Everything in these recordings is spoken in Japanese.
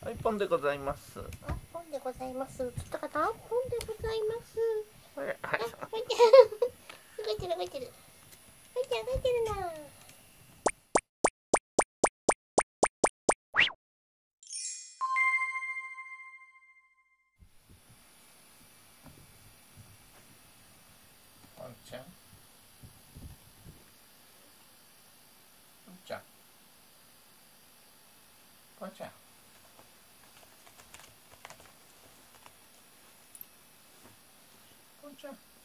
はい、ポンでございます。あ、ポンでございます。映った方、ポンでございます。はい、あ、はい。動いてる、動いてる。動いてる、動いてるな。ポンちゃん？ポンちゃん？ポンちゃん？ポ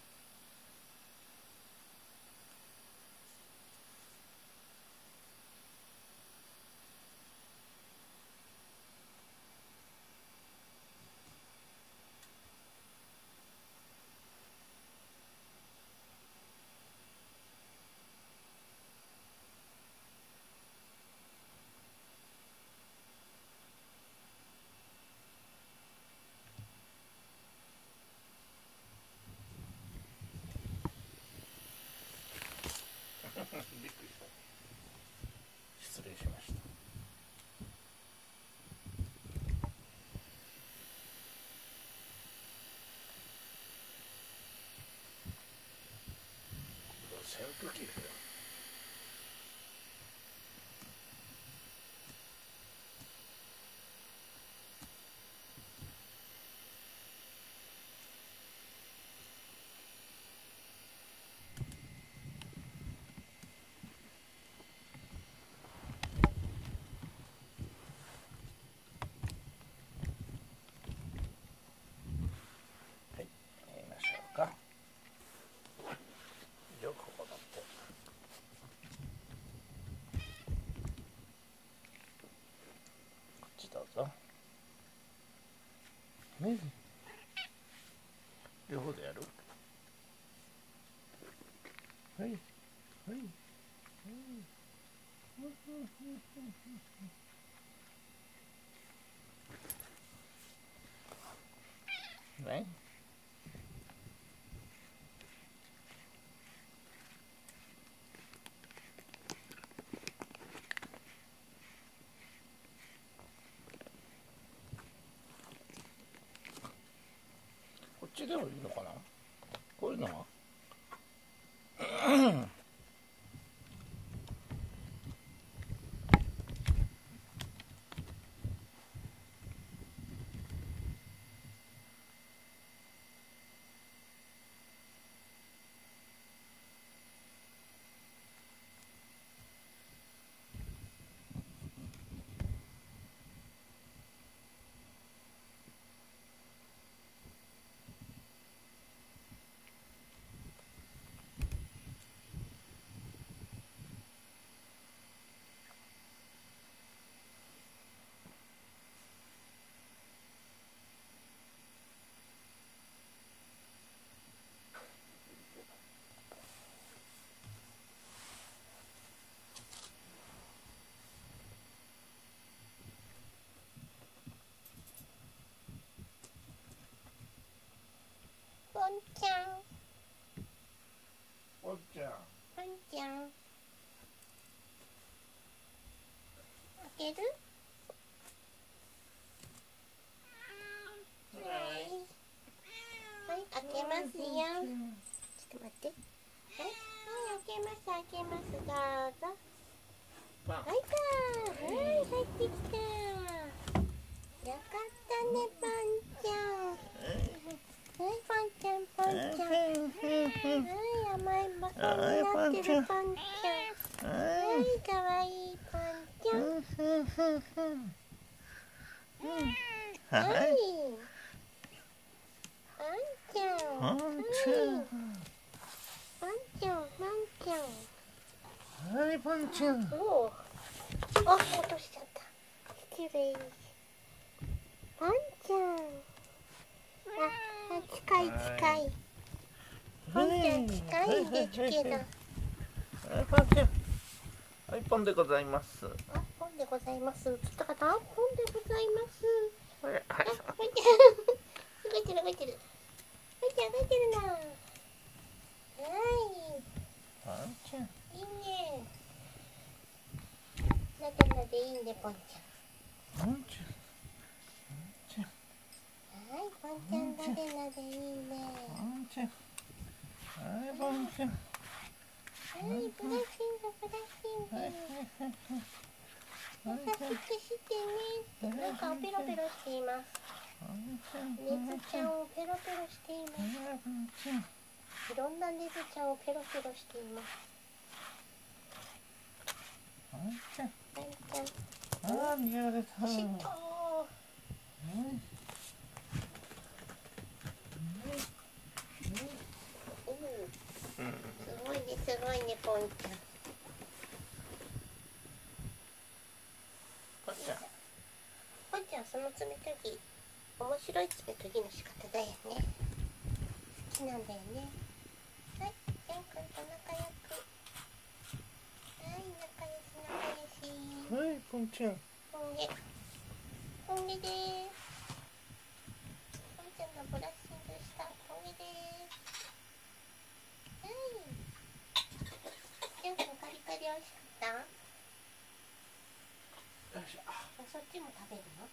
Okay. ね両方でやるはい。はい。はい。はいっちでもいいのかな？こういうのはポンちゃん、おっちゃんポンちゃん。開ける。はい。はい、開けますよ。ちょっと待って。はい、はい、開けます、開けます、どうぞ。パンはい、た。はい、入ってきた。よかったね、パンちゃん。はい、パンちゃん、パンちゃん。はい、甘いバカになってるパンちゃん。はい、かわいいパンちゃん。ははいい。パンちゃん。パンちはい。パンちゃん、パンちゃん。はい。パンちゃんお。あ、落としちゃった。失礼。パンちゃん。あ、近い。近い。パンちゃん近い。んですけど。はい。パンちゃんはい。ポンでござい。ますあ、ポンでござい。ます。映った方、ポンでござい。ます。はい。は、い。動い。てる。動い。てる、ゃん動いてるな。はい。ポンちゃん。いいね。なでなでいいん。でちゃん。ちゃん。はいちゃんなでなでいいね。ちゃん。はいちゃん。はいブラッシングブラッシング。優しくしてね。なんかペロペロしています。ポンちゃん。ネズちゃん。をペロペロしていますいろん。なネズちゃん。をペロペロしていますポンちゃん。ワンちゃん。あ見られたしっとうん。うん。うん。すごいねすごいねポンちゃんポンちゃんポンちゃんその爪研ぎ面白い爪研ぎの仕方だよね。好きなんだよね。はいジャン君と仲良く。はい仲良し仲良し。はいポンちゃん。ポンゲポンゲでーすポンちゃんのブラッシングしたポンゲでーす。はい。ジャン君カリカリ美味しかった？よいしょ。あそっちも食べるの？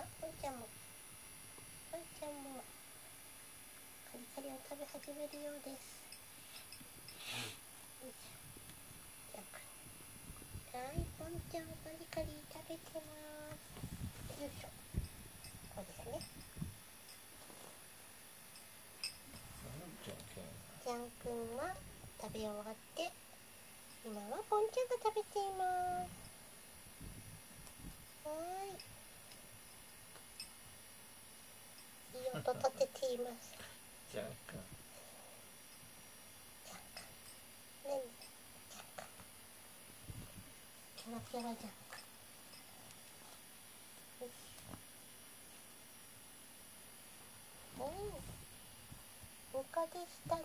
あポンちゃんもポンちゃんもカリカリを食べ始めるようですはい、ポンちゃんカリカリ食べてます。よいしょ。こうですね。ジャンくんは食べ終わって、今はポンちゃんが食べています。はーい。いい音立てています。じゃんくんジャンくん。何ジャンくん。キャラキャラジャンク。よしうん。ぬかでしたね